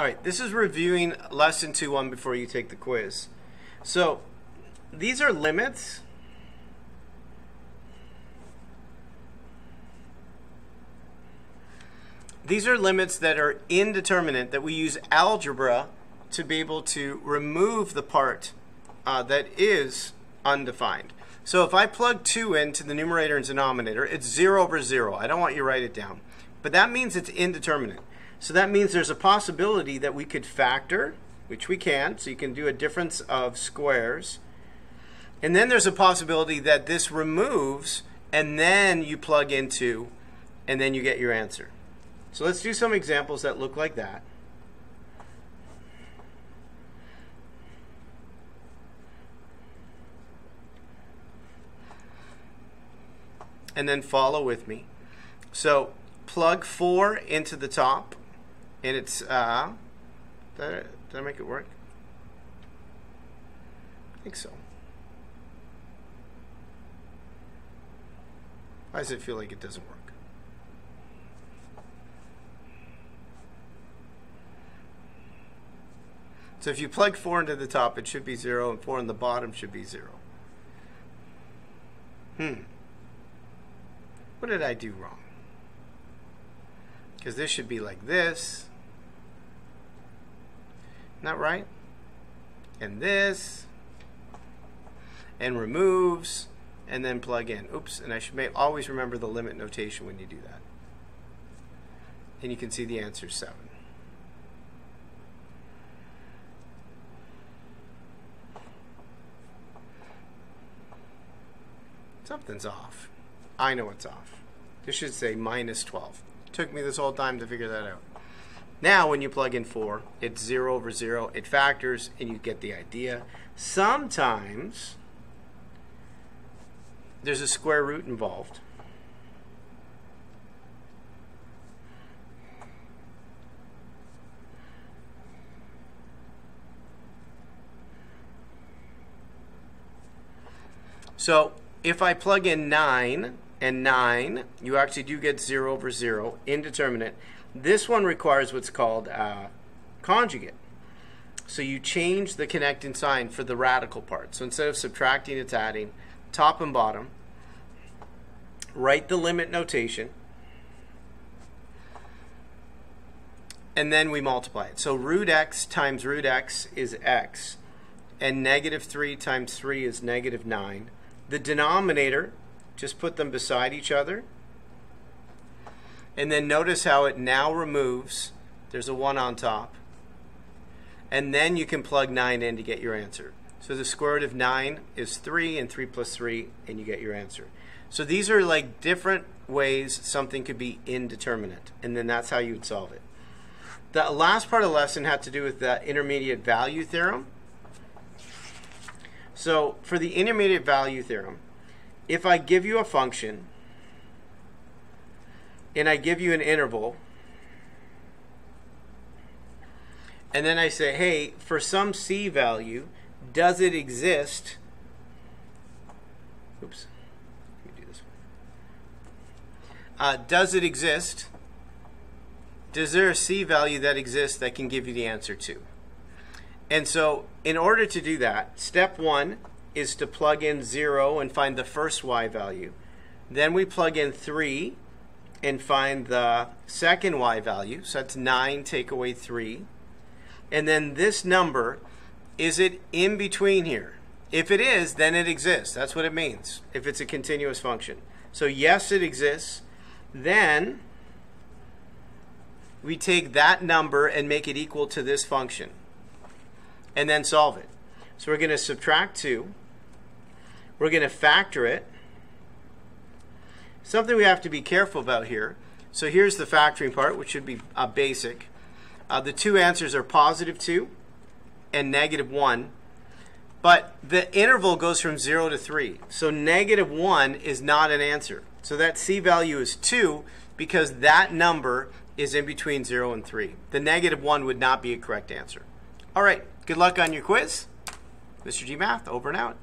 All right, this is reviewing lesson 2-1 before you take the quiz. So these are limits. These are limits that are indeterminate that we use algebra to be able to remove the part uh, that is undefined. So if I plug 2 into the numerator and denominator, it's 0 over 0. I don't want you to write it down. But that means it's indeterminate. So that means there's a possibility that we could factor, which we can. So you can do a difference of squares. And then there's a possibility that this removes, and then you plug into, and then you get your answer. So let's do some examples that look like that. And then follow with me. So plug 4 into the top and it's uh did I, did I make it work? I think so. Why does it feel like it doesn't work? So if you plug 4 into the top, it should be 0, and 4 in the bottom should be 0. Hmm. What did I do wrong? Because this should be like this. Not right? And this. And removes. And then plug in. Oops. And I should always remember the limit notation when you do that. And you can see the answer is 7. Something's off. I know it's off. This should say minus 12. Took me this whole time to figure that out. Now, when you plug in 4, it's 0 over 0. It factors, and you get the idea. Sometimes there's a square root involved. So if I plug in 9, and 9, you actually do get 0 over 0, indeterminate. This one requires what's called uh, conjugate. So you change the connecting sign for the radical part. So instead of subtracting, it's adding top and bottom. Write the limit notation. And then we multiply it. So root x times root x is x. And negative 3 times 3 is negative 9. The denominator just put them beside each other. And then notice how it now removes. There's a 1 on top. And then you can plug 9 in to get your answer. So the square root of 9 is 3, and 3 plus 3, and you get your answer. So these are like different ways something could be indeterminate. And then that's how you would solve it. The last part of the lesson had to do with the intermediate value theorem. So for the intermediate value theorem, if I give you a function and I give you an interval, and then I say, hey, for some c value, does it exist? Oops. Let me do this one. Uh, does it exist? Does there a c value that exists that can give you the answer to? And so in order to do that, step one is to plug in 0 and find the first y value. Then we plug in 3 and find the second y value. So that's 9 take away 3. And then this number, is it in between here? If it is, then it exists. That's what it means, if it's a continuous function. So yes, it exists. Then we take that number and make it equal to this function. And then solve it. So we're going to subtract 2. We're going to factor it. Something we have to be careful about here. So here's the factoring part, which should be uh, basic. Uh, the two answers are positive 2 and negative 1. But the interval goes from 0 to 3. So negative 1 is not an answer. So that C value is 2 because that number is in between 0 and 3. The negative 1 would not be a correct answer. All right, good luck on your quiz. Mr. G Math, over and out.